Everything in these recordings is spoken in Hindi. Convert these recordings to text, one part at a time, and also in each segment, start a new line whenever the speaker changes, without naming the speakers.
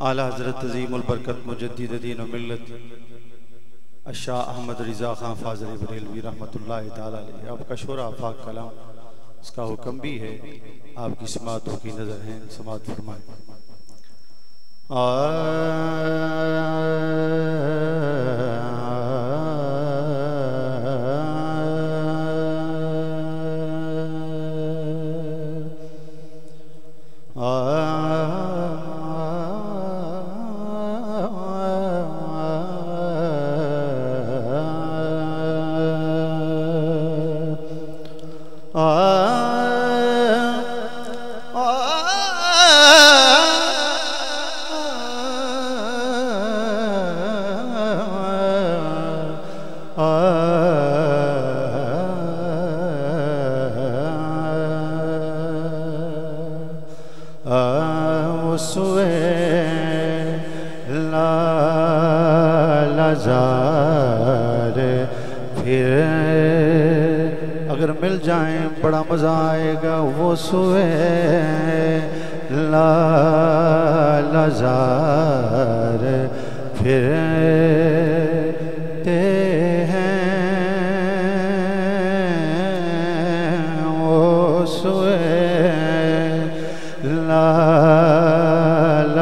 आला हज़रत तजीमबरकत मुजद्दीन दीन मिलत अशाह अहमद रज़ा खां फाजल बरेलवी रहमत आपका शोरा आफाक कलाम उसका हुक्म भी है, आपकी समातों की नज़र है समात फरमाए।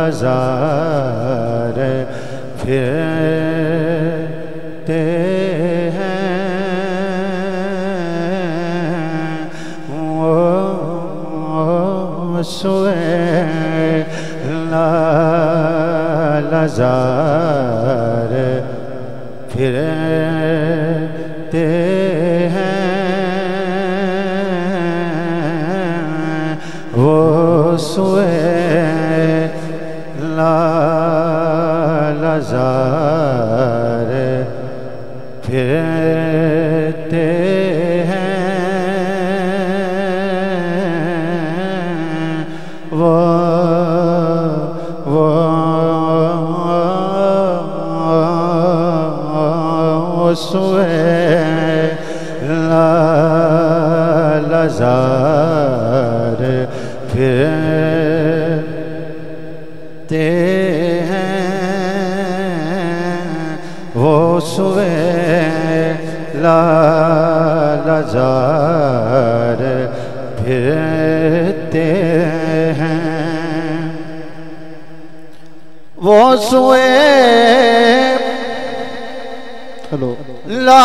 लाजार फिरते सोए लाजार फिरते वो सुवे लाजार फिरते हैं। वो सुए
हेलो
ला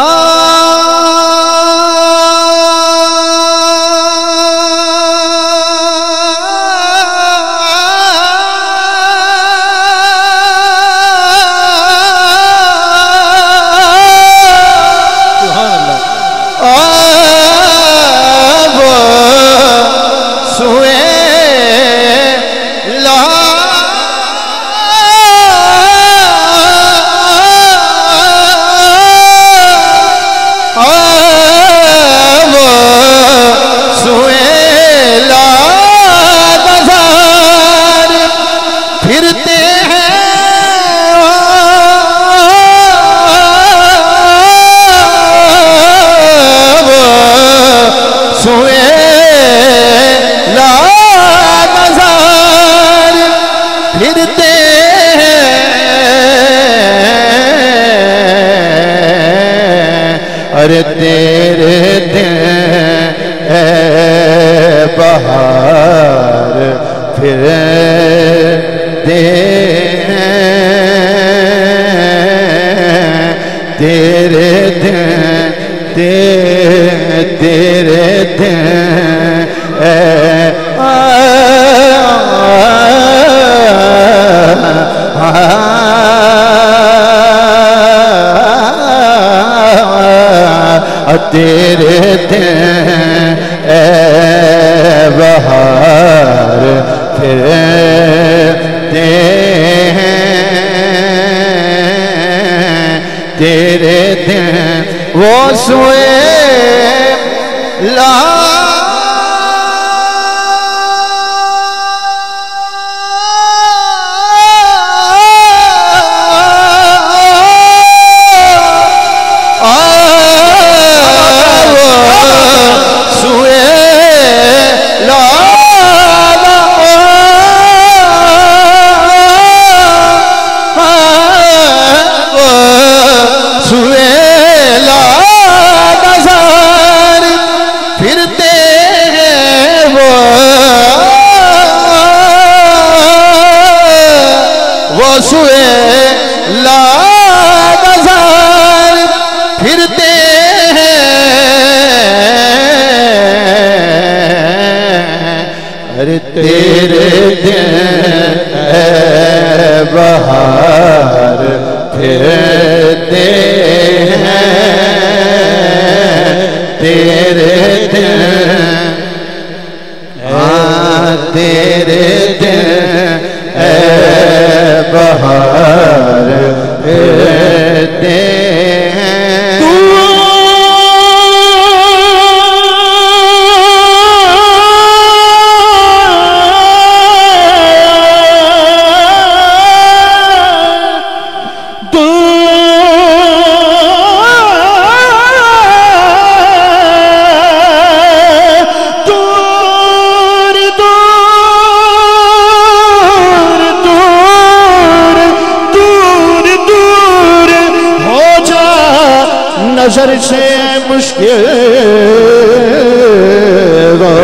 फिर तेरे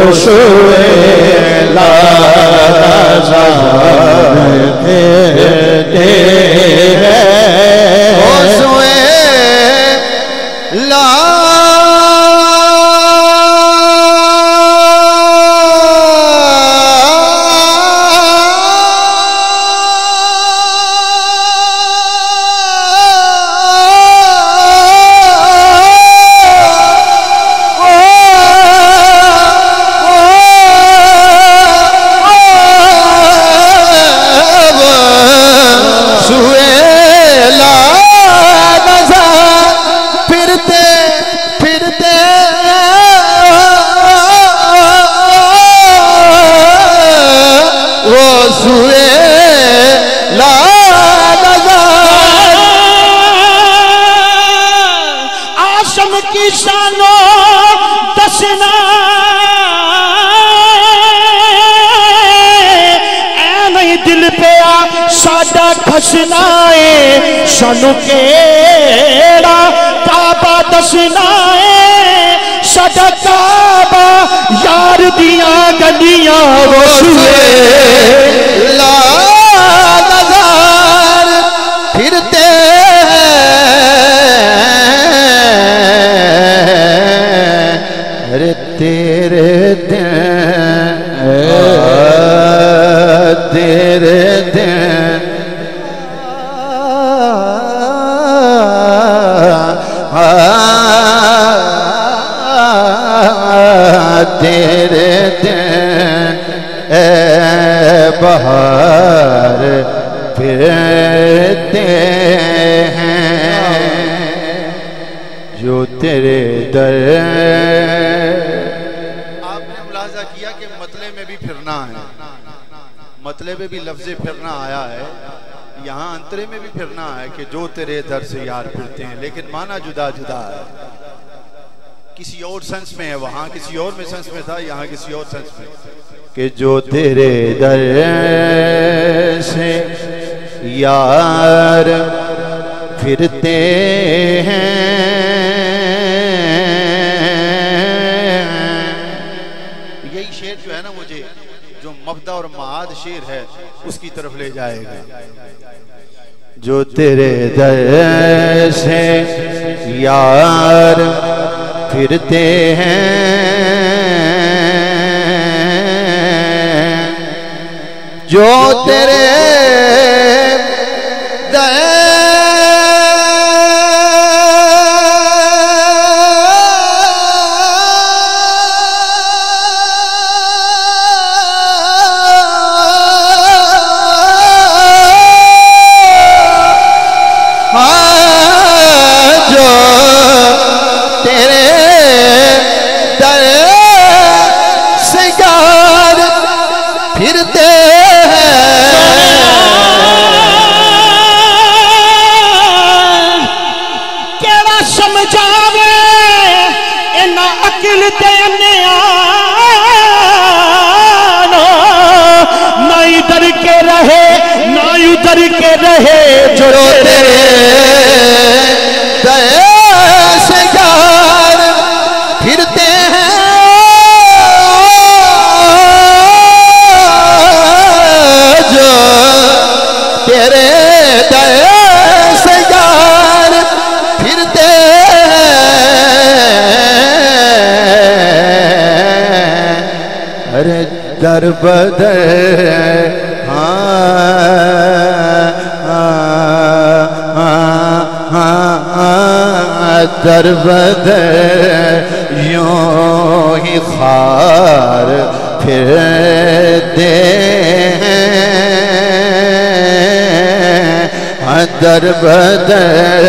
रोशुए लाते सुएला नज़र
आसम की शानो दसना। दिल पे आ साडा खसना है। सानू केड़ा काबा दसना है। साडा दिया गलियाँ वो
ला तेरे दिन, ए बहार फिरते हैं, जो तेरे दर।
आपने मुलाजा किया कि मतले में भी फिरना है। मतले में भी लफ्ज फिरना आया है। यहाँ अंतरे में भी फिरना है कि जो तेरे दर से यार फिरते हैं, लेकिन माना जुदा जुदा है। किसी और सेंस में है वहाँ किसी और में सेंस में था यहाँ किसी और सेंस में।
कि जो तेरे दर से यार फिरते हैं।
यही शेर जो है ना मुझे जो मबदा और माद शेर है उसकी तरफ़ ले जाएगा।
जो तेरे दर से यार फिरते हैं। जो तेरे हाँ,
ना उधर के रहे जो तेरे
से यार फिरते हैं। जो तेरे से यार फिरते अरे दर बदर हाँ। दर बदर यूँ ही खार फिर दे हाँ दर बदर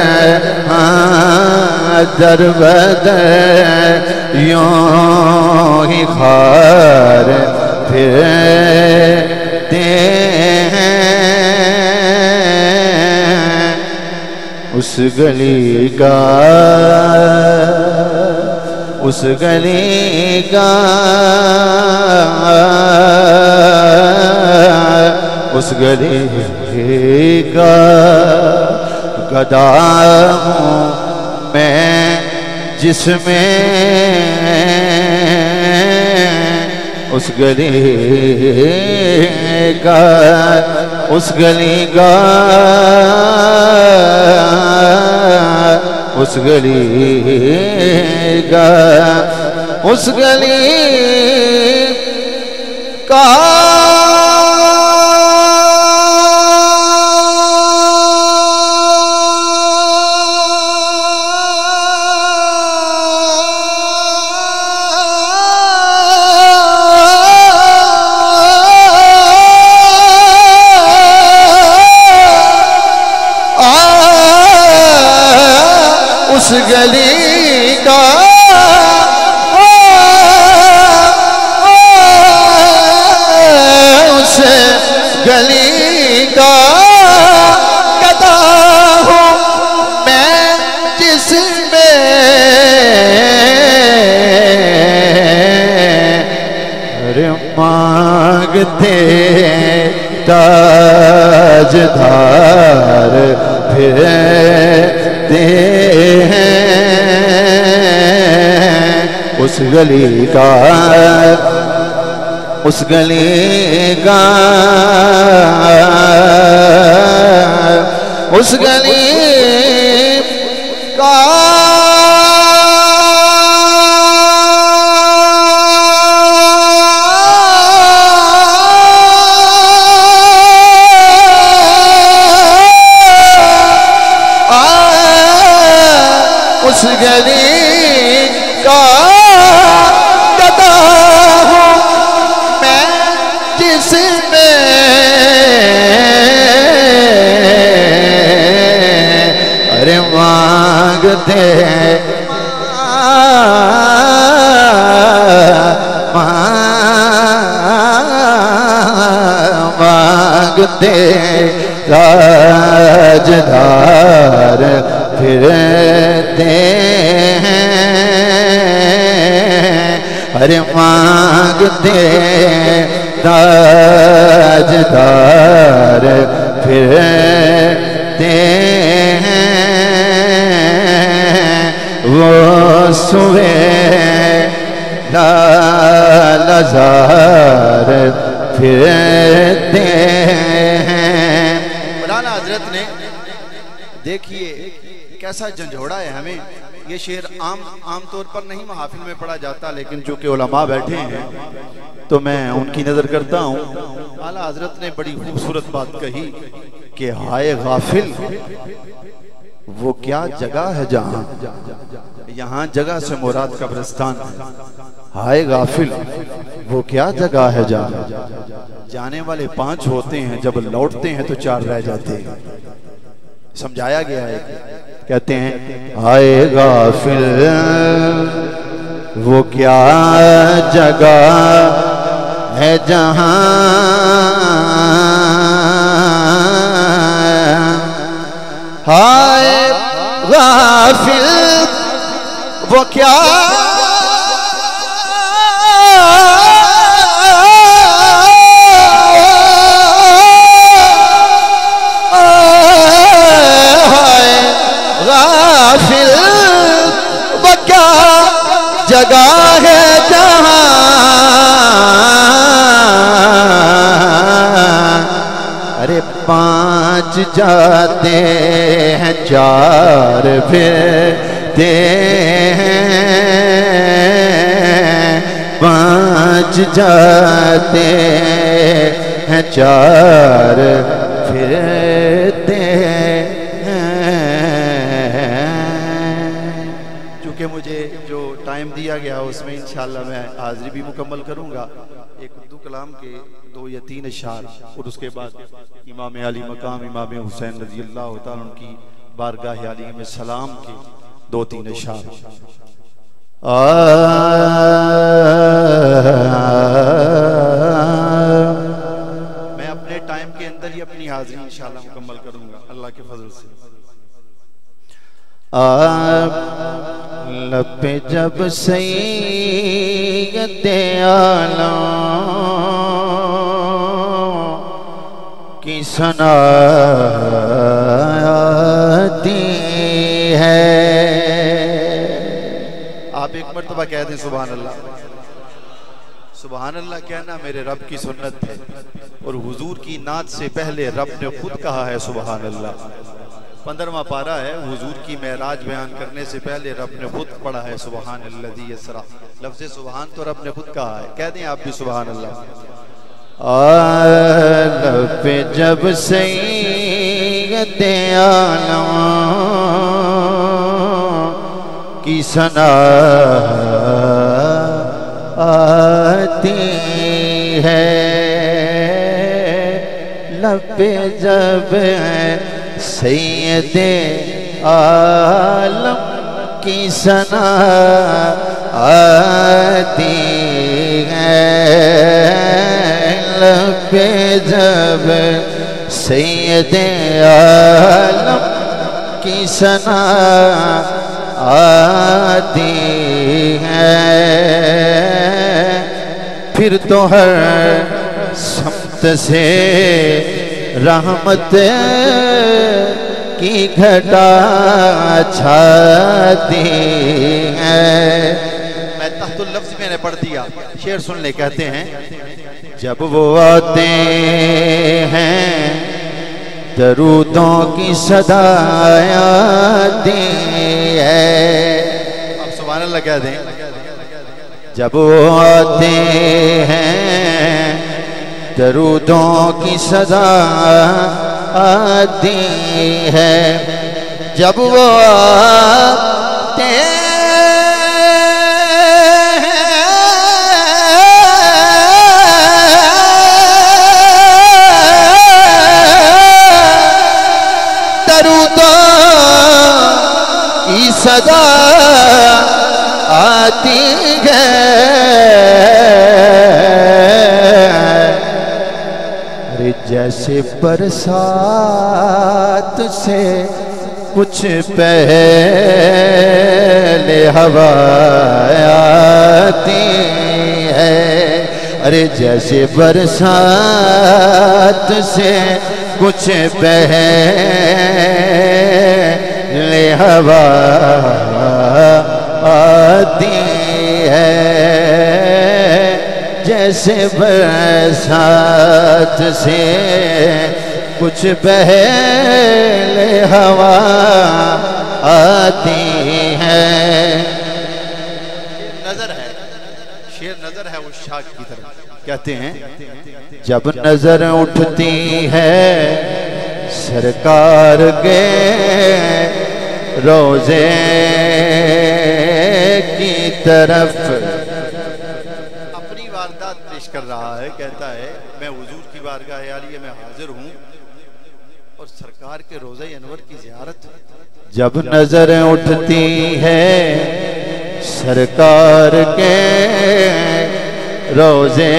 हाँ दर बदर यूँ ही खार फिर दे उस गली का उस गली का उस गली का गदा मैं जिसमें उस गली का उस गली का उस गली का उस गली का। गली का उस गली का उस गली का। उस गली मांगते मांगते राजधार फिरते हैं अरे मांगते राजधार फिरते लाजार फिरते हैं।
मौलाना हज़रत ने देखिए कैसा झंझोड़ा है हमें। ये शेर आम आम तौर पर नहीं महाफिल में पढ़ा जाता, लेकिन चूँकि उलमा बैठे हैं तो मैं उनकी नज़र करता हूँ। आला हज़रत ने बड़ी खूबसूरत बात कही कि हाय गाफिल, वो क्या जगह है जहाँ? यहाँ जगह से मुराद कब्रिस्तान हाय गाफिल वो क्या जगह है जहाँ? जाने वाले पाँच होते हैं जब लौटते हैं तो चार रह जाते हैं। समझाया गया है? कहते हैं
आएगा फिर वो क्या जगह है जहाँ? हाय गाफिल वो क्या जगह है जहाँ। अरे पाँच जाते हैं, चार फिरते हैं। पाँच जाते हैं, चार फिरते हैं।
चूँकि मुझे टाइम दिया गया, उसमें इंशाल्लाह मैं हाजिरी भी मुकम्मल करूँगा। एक उर्दू कलाम के दो या तीन अशार और उसके बाद इमाम अली मकाम, इमाम हुसैन रज़ी अल्लाह उनकी बारगाह अली में सलाम के दो तीन अशार मैं अपने टाइम के अंदर ही अपनी हाजिरी इंशाल्लाह मुकम्मल करूँगा, अल्लाह के फजल से।
आप जब सैयद आलम की सनाती है।
आप एक मरतबा कह दें सुबह अल्लाह सुबह अल्लाह कहना मेरे रब की सुन्नत है और हुजूर की नात से पहले रब ने खुद कहा है सुबह अल्लाह पंद्रवा पारा है, हुजूर की महराज बयान करने से पहले रब ने खुद पढ़ा है सुबहान अल्लाह लफ्ज सुबहान तो रब ने खुद कहा है। कह दें आप भी सुबहान अल्लाह
आलप जब सैयद आलम की सना आती है लपे जब सैयद आलम की सना आती है। लपे जब सैयद आलम की सना आती है। फिर तो हर समत से रहमत की घटा छाती है।
मैं तहतुल लफ्ज मैंने पढ़ दिया। शेर सुन ले कहते हैं
जब वो आते हैं दरूदों की सदा आती है।
आप सुबह कह दें।
जब वो आते हैं दरूदों की सदा आती है। जब वो आते सदा आती है। जैसे बरसात से कुछ पहले हवा आती है। अरे जैसे बरसात से कुछ पहले हवा आती है। जैसे बरसात से। कुछ पहले हवा आती है।
नज़र है। शेर नज़र है उस शाख की तरफ़। कहते हैं
जब नज़र उठती है सरकार के रोज़े की तरफ़
अपनी पेश कर रहा है, कहता है, मैं हुजूर की बारगाह आलिया में हाजिर हूँ और सरकार के रोज़े अनवर की जियारत
जब नज़र उठती है, सरकार के रोज़े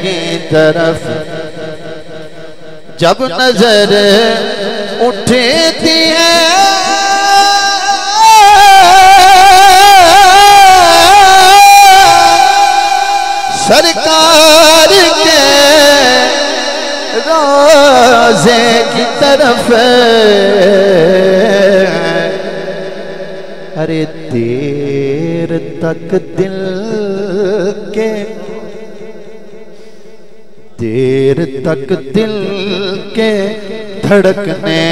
की तरफ़, जब नज़र उठती रोज़े की तरफ़। अरे देर तक दिल के देर तक दिल के धड़कने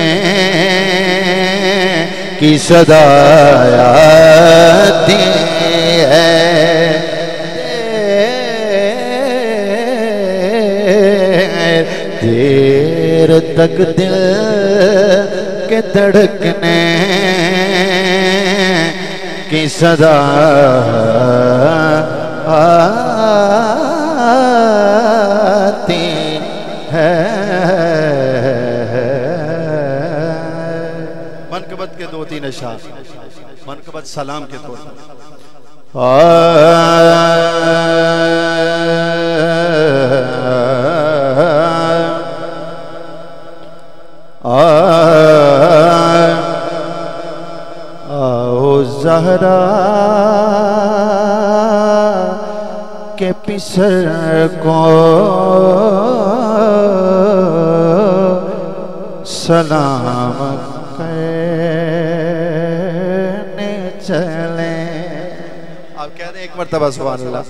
की सदा आती तक दिल के धड़कने की सदा आती है।
मनकबत के दो तीन अशार, मनकबत सलाम के दो
आओ जहरा के पिसर को सलाम करने चले।
आप कह रहे एक मरतबा सुबह अल्लाह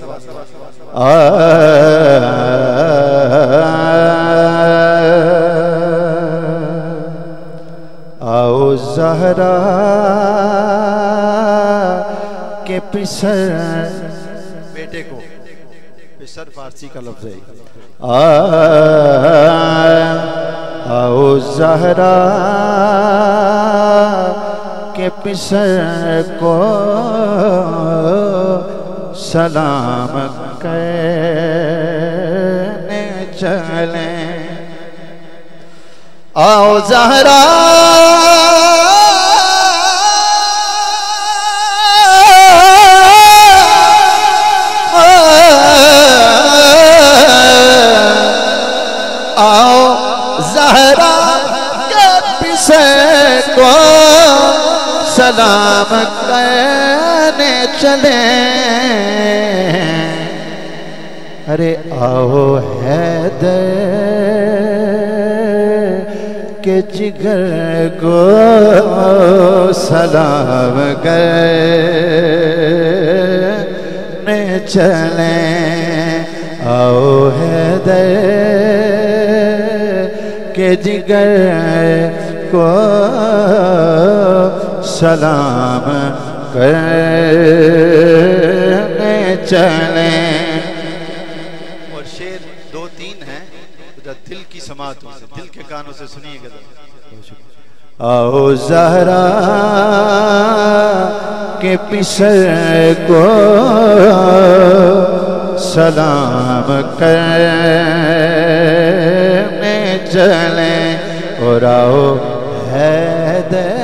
आओ जहरा के पिसर।
बेटे को। पिसर फारसी का लफ्ज है
आओ जहरा के पिसर को सलाम करने चले। आओ जहरा चले। अरे आओ है हैदर के जिगर को सलाम करने चले। आओ है हैदर के जिगर को सलाम करने चले।
और शेर दो तीन है तो दिल की समात से दिल के कानों से सुनिएगा
आओ जहरा के पिसर को सलाम करने चले। और आओ हैदर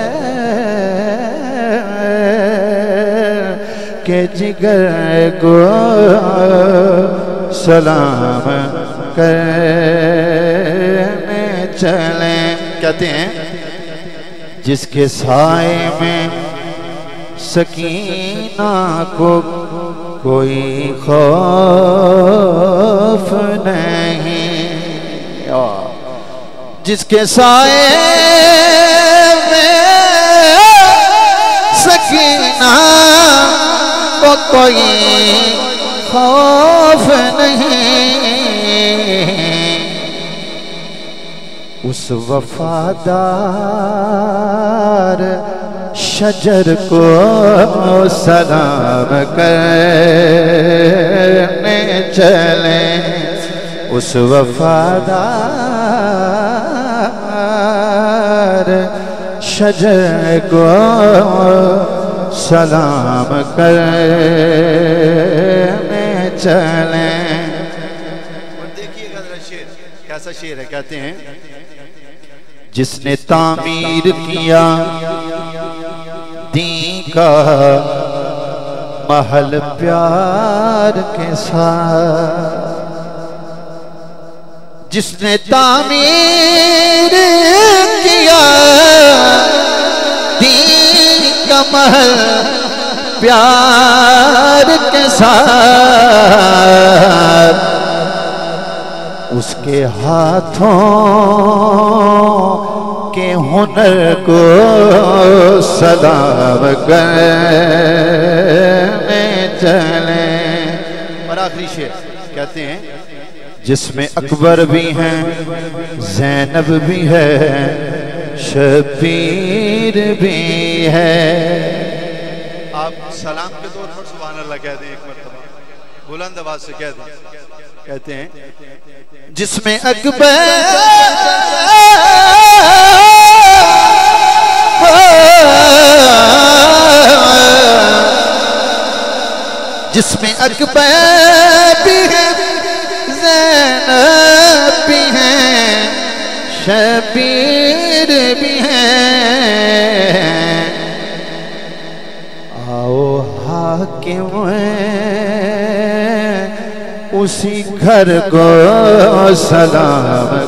के जिगर को सलाम करने चले। कहते हैं, जिसके साए में सकीना को कोई खौफ नहीं। जिसके साए में सकीना को कोई खौफ नहीं। उस वफादार शजर को सलाम करने चले। उस वफादार शजर को सलाम करने चले।
देखिएगा शेर कैसा शेर है कहते हैं
जिसने तामीर किया दी का महल प्यार के साथ। जिसने तामीर किया का महल प्यार के साथ। उसके हाथों के हुनर को सलाम करने चले।
और शेर कहते हैं,
जिसमें अकबर भी हैं, जैनब भी है शबीर भी है।
आप सलाम के तौर पर सुबह अल्लाह कह दें एक मरतबा। बुलंद आवाज़ से कह दें। कहते हैं,
जिसमें अकबर जिसमें अकबर भी है, जैनब भी है, शबीर भी है। आओ हाकिम उसी घर को सलाम